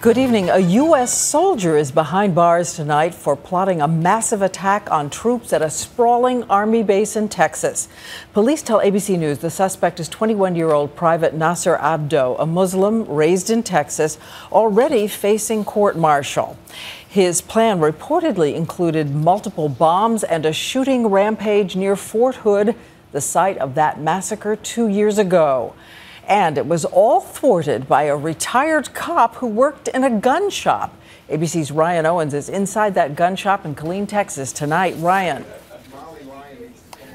Good evening. A U.S. soldier is behind bars tonight for plotting a massive attack on troops at a sprawling Army base in Texas. Police tell ABC News the suspect is 21 year old Private Naser Abdo, a Muslim raised in Texas, already facing court martial. His plan reportedly included multiple bombs and a shooting rampage near Fort Hood, the site of that massacre two years ago. And it was all thwarted by a retired cop who worked in a gun shop. ABC's Ryan Owens is inside that gun shop in Killeen, Texas tonight. Ryan.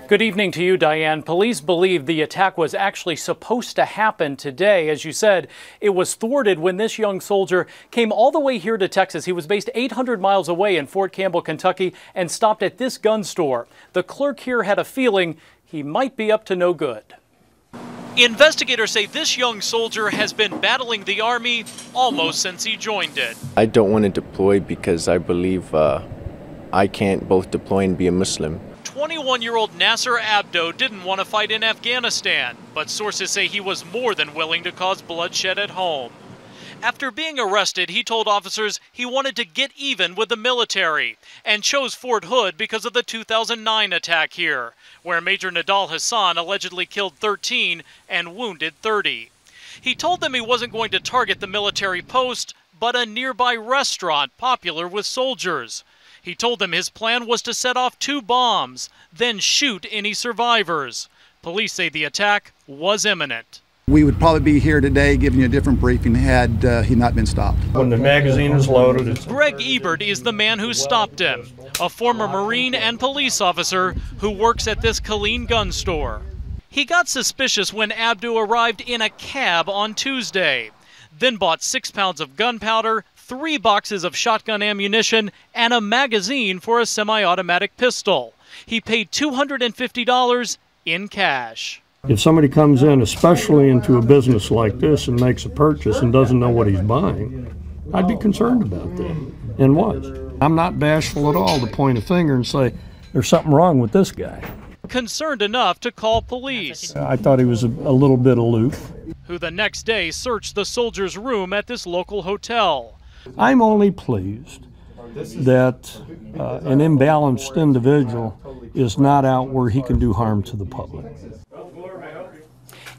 Good evening to you, Diane. Police believe the attack was actually supposed to happen today. As you said, it was thwarted when this young soldier came all the way here to Texas. He was based 800 miles away in Fort Campbell, Kentucky, and stopped at this gun store. The clerk here had a feeling he might be up to no good. Investigators say this young soldier has been battling the Army almost since he joined it. I don't want to deploy because I believe uh, I can't both deploy and be a Muslim. 21 year old Naser Abdo didn't want to fight in Afghanistan, but sources say he was more than willing to cause bloodshed at home. After being arrested, he told officers he wanted to get even with the military and chose Fort Hood because of the 2009 attack here, where Major Nidal Hasan allegedly killed 13 and wounded 30. He told them he wasn't going to target the military post, but a nearby restaurant popular with soldiers. He told them his plan was to set off two bombs, then shoot any survivors. Police say the attack was imminent. We would probably be here today giving you a different briefing had uh, he not been stopped. When the magazine is loaded. Greg Ebert is the man who stopped him, a former Marine and police officer who works at this Killeen gun store. He got suspicious when Abdo arrived in a cab on Tuesday, then bought six pounds of gunpowder, three boxes of shotgun ammunition, and a magazine for a semi automatic pistol. He paid $250 in cash. If somebody comes in, especially into a business like this, and makes a purchase and doesn't know what he's buying, I'd be concerned about that, and was. I'm not bashful at all to point a finger and say, there's something wrong with this guy. Concerned enough to call police. I thought he was a, a little bit aloof. Who the next day searched the soldier's room at this local hotel. I'm only pleased that uh, an imbalanced individual is not out where he can do harm to the public.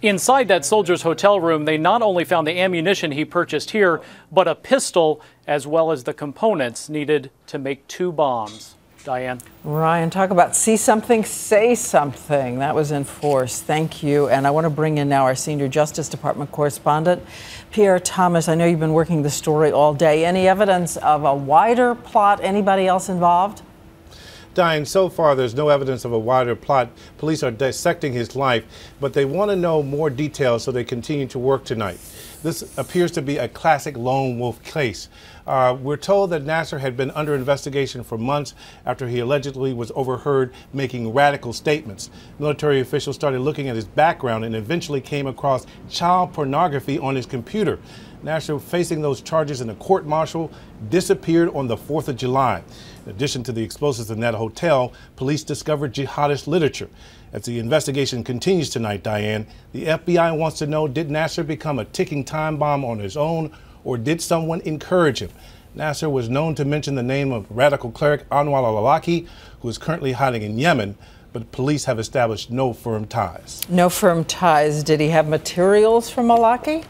Inside that soldier's hotel room, they not only found the ammunition he purchased here, but a pistol as well as the components needed to make two bombs. Diane. Ryan, talk about see something, say something. That was in force. Thank you. And I want to bring in now our senior Justice Department correspondent, Pierre Thomas. I know you've been working the story all day. Any evidence of a wider plot? Anybody else involved? Diane, so far there's no evidence of a wider plot. Police are dissecting his life, but they want to know more details, so they continue to work tonight. This appears to be a classic lone wolf case. Uh, we're told that Naser had been under investigation for months after he allegedly was overheard making radical statements. Military officials started looking at his background and eventually came across child pornography on his computer. Naser, facing those charges in a court martial, disappeared on the 4th of July. In addition to the explosives in that hotel, police discovered jihadist literature. As the investigation continues tonight, Diane, the FBI wants to know did Naser become a ticking time bomb on his own or did someone encourage him? Naser was known to mention the name of radical cleric Anwar al-Awlaki, who is currently hiding in Yemen, but police have established no firm ties. No firm ties. Did he have materials from Awlaki?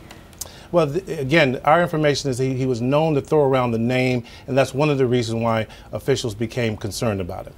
Well, again, our information is he, he was known to throw around the name, and that's one of the reasons why officials became concerned about it.